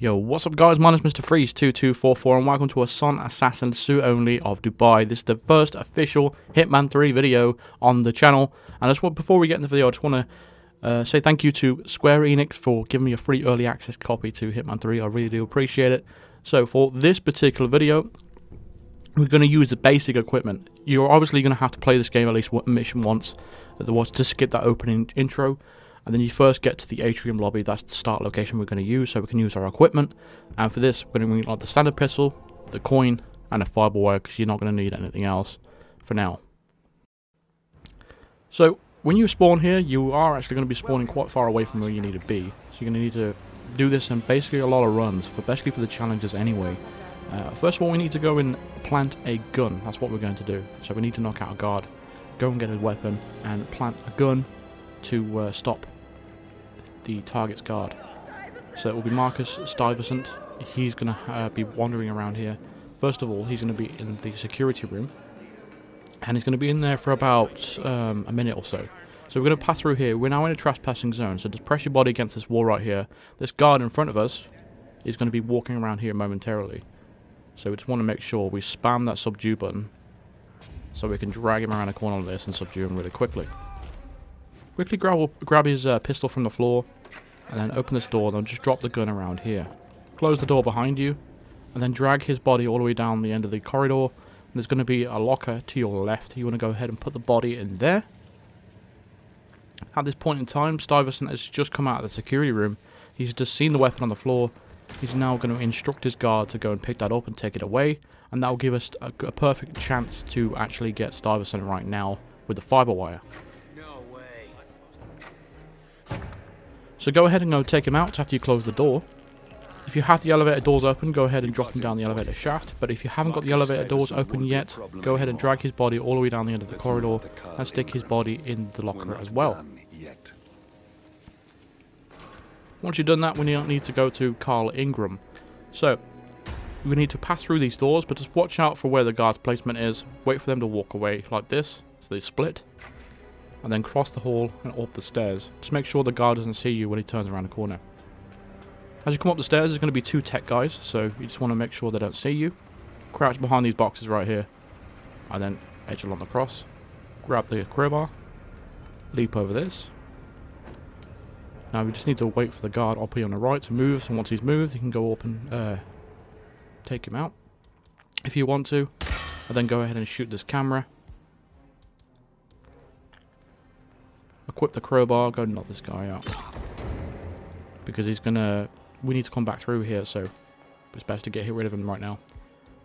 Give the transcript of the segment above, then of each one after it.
Yo, what's up guys, my name is Mr. Freeze2244 and welcome to a Silent Assassin Suit Only of Dubai. This is the first official Hitman 3 video on the channel. And I just want, before we get into the video, I just want to uh, say thank you to Square Enix for giving me a free early access copy to Hitman 3. I really do appreciate it. So for this particular video, we're going to use the basic equipment. You're obviously going to have to play this game at least one mission once, otherwise to skip that opening intro and then you first get to the atrium lobby. That's the start location we're going to use so we can use our equipment. And for this we're going to need the standard pistol the coin and a fiber wire because you're not going to need anything else for now. So when you spawn here you are actually going to be spawning quite far away from where you need to be. So you're going to need to do this in basically a lot of runs for basically for the challenges anyway. Uh, first of all we need to go and plant a gun. That's what we're going to do. So we need to knock out a guard go and get a weapon and plant a gun to uh, stop the target's guard. So it will be Marcus Stuyvesant. He's going to uh, be wandering around here. First of all, he's going to be in the security room. And he's going to be in there for about um, a minute or so. So we're going to pass through here. We're now in a trespassing zone. So just press your body against this wall right here. This guard in front of us is going to be walking around here momentarily. So we just want to make sure we spam that subdue button. So we can drag him around the corner of this and subdue him really quickly. Quickly grab, grab his uh, pistol from the floor and then open this door, then just drop the gun around here. Close the door behind you, and then drag his body all the way down the end of the corridor. And there's going to be a locker to your left. You want to go ahead and put the body in there. At this point in time, Stuyvesant has just come out of the security room. He's just seen the weapon on the floor. He's now going to instruct his guard to go and pick that up and take it away. And that will give us a, a perfect chance to actually get Stuyvesant right now with the fiber wire. So go ahead and go take him out after you close the door. If you have the elevator doors open, go ahead and drop him down the elevator shaft. But if you haven't got the elevator doors open yet, go ahead and drag his body all the way down the end of the corridor and stick his body in the locker as well. Once you've done that, we need to go to Carl Ingram. So, we need to pass through these doors, but just watch out for where the guard's placement is. Wait for them to walk away like this, so they split and then cross the hall and up the stairs. Just make sure the guard doesn't see you when he turns around the corner. As you come up the stairs, there's going to be two tech guys, so you just want to make sure they don't see you. Crouch behind these boxes right here, and then edge along the cross. Grab the crowbar, leap over this. Now we just need to wait for the guard up here on the right to move, so once he's moved, you can go up and uh, take him out if you want to. And then go ahead and shoot this camera equip the crowbar, go knock this guy out. Because he's gonna... We need to come back through here, so it's best to get rid of him right now.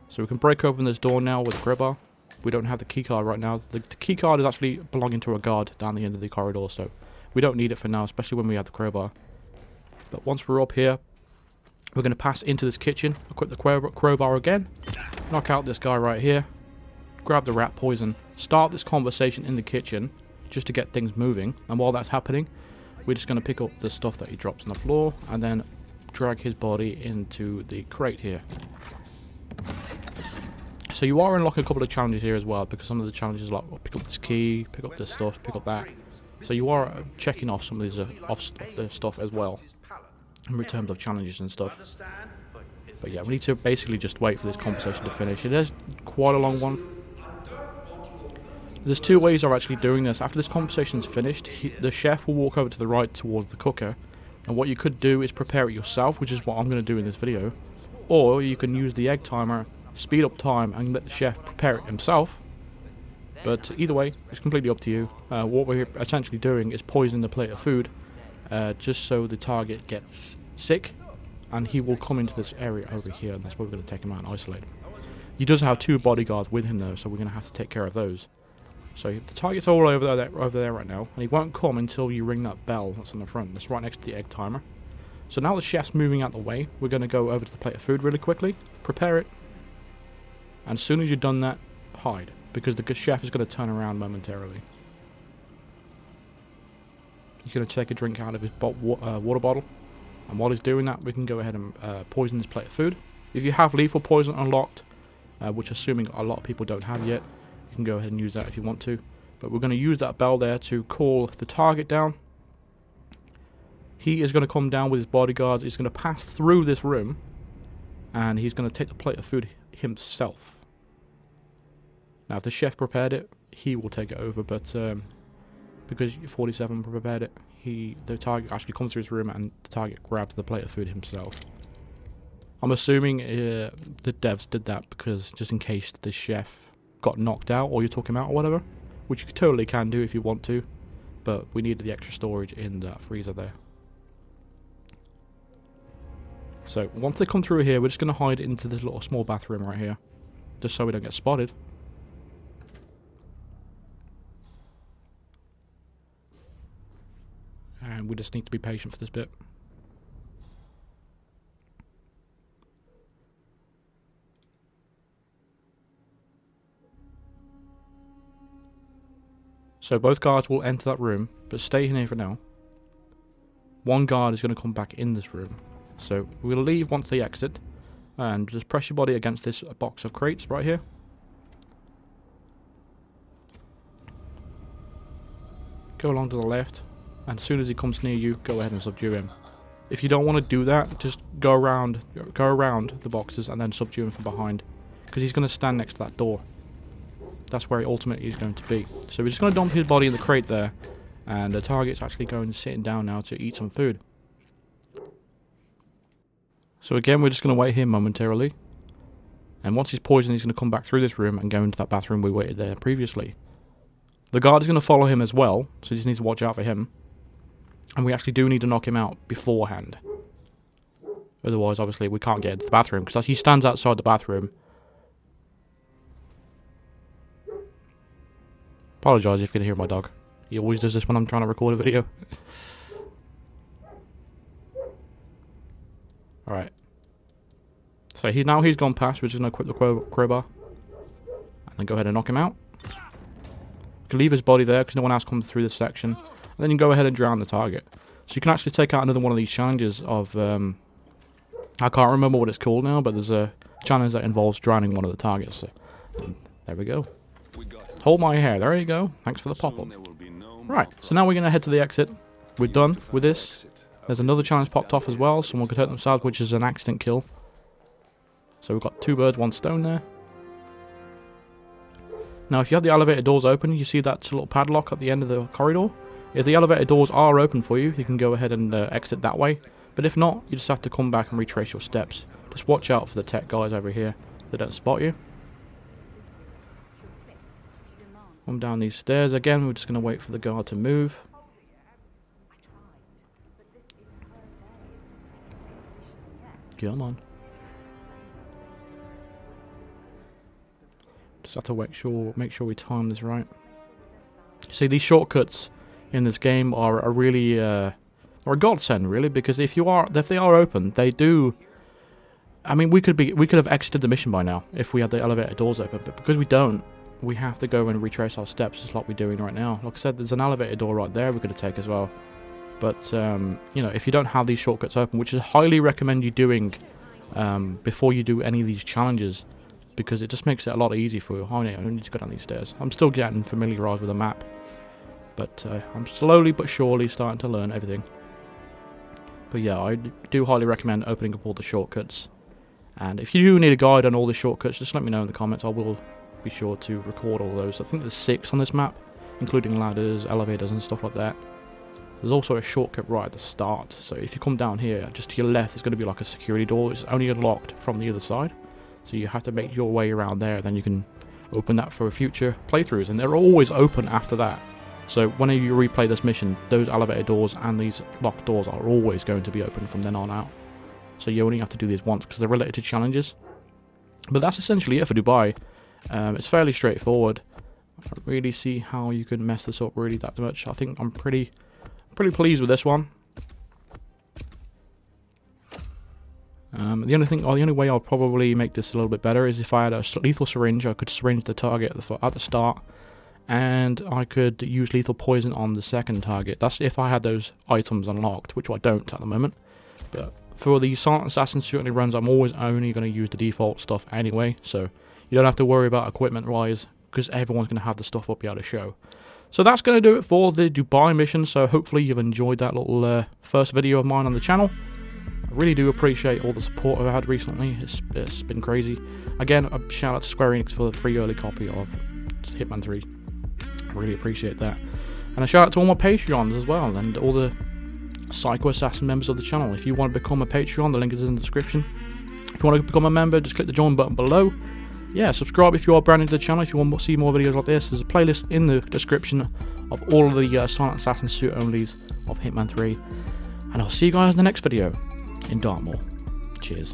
So we can break open this door now with the crowbar. We don't have the keycard right now. The, the keycard is actually belonging to a guard down the end of the corridor, so we don't need it for now, especially when we have the crowbar. But once we're up here, we're going to pass into this kitchen, equip the crowbar again, knock out this guy right here, grab the rat poison, start this conversation in the kitchen, just to get things moving. And while that's happening, we're just going to pick up the stuff that he drops on the floor and then drag his body into the crate here. So you are unlocking a couple of challenges here as well because some of the challenges are like well, pick up this key, pick up this stuff, pick up that. So you are checking off some of these uh, off the stuff as well in terms of challenges and stuff. But yeah, we need to basically just wait for this conversation to finish. It is quite a long one. There's two ways of actually doing this. After this conversation is finished, he, the chef will walk over to the right towards the cooker. And what you could do is prepare it yourself, which is what I'm going to do in this video. Or you can use the egg timer, speed up time, and let the chef prepare it himself. But either way, it's completely up to you. Uh, what we're essentially doing is poisoning the plate of food, uh, just so the target gets sick, and he will come into this area over here, and that's where we're going to take him out and isolate him. He does have two bodyguards with him though, so we're going to have to take care of those. So the target's all over there, over there right now, and he won't come until you ring that bell that's on the front. That's right next to the egg timer. So now the chef's moving out the way, we're going to go over to the plate of food really quickly, prepare it, and as soon as you've done that, hide, because the chef is going to turn around momentarily. He's going to take a drink out of his bo uh, water bottle, and while he's doing that, we can go ahead and uh, poison this plate of food. If you have lethal poison unlocked, uh, which assuming a lot of people don't have yet, you can go ahead and use that if you want to. But we're going to use that bell there to call the target down. He is going to come down with his bodyguards. He's going to pass through this room, and he's going to take the plate of food himself. Now, if the chef prepared it, he will take it over, but um, because 47 prepared it, he the target actually comes through his room and the target grabs the plate of food himself. I'm assuming uh, the devs did that because just in case the chef got knocked out or you took him out or whatever, which you totally can do if you want to, but we needed the extra storage in that freezer there. So once they come through here, we're just going to hide into this little small bathroom right here, just so we don't get spotted. And we just need to be patient for this bit. So both guards will enter that room, but stay in here for now. One guard is going to come back in this room. So we'll leave once they exit. And just press your body against this box of crates right here. Go along to the left. And as soon as he comes near you, go ahead and subdue him. If you don't want to do that, just go around, go around the boxes and then subdue him from behind. Because he's going to stand next to that door. That's where he ultimately is going to be. So we're just going to dump his body in the crate there. And the target's actually going sitting down now to eat some food. So again, we're just going to wait here momentarily. And once he's poisoned, he's going to come back through this room and go into that bathroom we waited there previously. The guard is going to follow him as well, so he just needs to watch out for him. And we actually do need to knock him out beforehand. Otherwise, obviously, we can't get into the bathroom, because he stands outside the bathroom Apologise if you can hear my dog. He always does this when I'm trying to record a video. Alright. So he now he's gone past, we're just to equip the crow crowbar. And then go ahead and knock him out. You can leave his body there because no one else comes through this section. And then you can go ahead and drown the target. So you can actually take out another one of these challenges of... Um, I can't remember what it's called now, but there's a challenge that involves drowning one of the targets. So, there we go. Hold my hair. There you go. Thanks for the pop-up. Right, so now we're going to head to the exit. We're done with this. There's another challenge popped off as well. Someone could hurt themselves, which is an accident kill. So we've got two birds, one stone there. Now, if you have the elevator doors open, you see that little padlock at the end of the corridor. If the elevator doors are open for you, you can go ahead and uh, exit that way. But if not, you just have to come back and retrace your steps. Just watch out for the tech guys over here. They don't spot you. Come down these stairs again. We're just going to wait for the guard to move. Come on. Just have to make sure make sure we time this right. See, these shortcuts in this game are a really uh, are a godsend, really, because if you are if they are open, they do. I mean, we could be we could have exited the mission by now if we had the elevator doors open, but because we don't, we have to go and retrace our steps just like we're doing right now. Like I said, there's an elevator door right there we could take as well. But, um, you know, if you don't have these shortcuts open, which I highly recommend you doing um, before you do any of these challenges, because it just makes it a lot easier for you. Oh, I don't need to go down these stairs. I'm still getting familiarised with the map. But uh, I'm slowly but surely starting to learn everything. But yeah, I do highly recommend opening up all the shortcuts. And if you do need a guide on all the shortcuts, just let me know in the comments. I will be sure to record all those. I think there's six on this map, including ladders, elevators and stuff like that. There's also a shortcut right at the start, so if you come down here, just to your left, there's going to be like a security door. It's only unlocked from the other side, so you have to make your way around there, then you can open that for future playthroughs, and they're always open after that. So whenever you replay this mission, those elevator doors and these locked doors are always going to be open from then on out. So you only have to do these once because they're related to challenges. But that's essentially it for Dubai. Um, it's fairly straightforward. I don't really see how you can mess this up really that much. I think I'm pretty, pretty pleased with this one. Um, the only thing, or the only way I'll probably make this a little bit better is if I had a lethal syringe, I could syringe the target at the, at the start, and I could use lethal poison on the second target. That's if I had those items unlocked, which I don't at the moment. But for the Silent Assassin suit only runs, I'm always only going to use the default stuff anyway, so you don't have to worry about equipment wise because everyone's going to have the stuff up able to show. So that's going to do it for the Dubai mission. So hopefully you've enjoyed that little uh, first video of mine on the channel. I really do appreciate all the support I've had recently. It's, it's been crazy. Again, a shout out to Square Enix for the free early copy of Hitman 3. I really appreciate that. And a shout out to all my Patreons as well, and all the Psycho Assassin members of the channel. If you want to become a Patreon, the link is in the description. If you want to become a member, just click the join button below yeah, subscribe if you are brand new to the channel. If you want to see more videos like this, there's a playlist in the description of all of the uh, Silent Assassin suit onlys of Hitman 3. And I'll see you guys in the next video in Dartmoor. Cheers.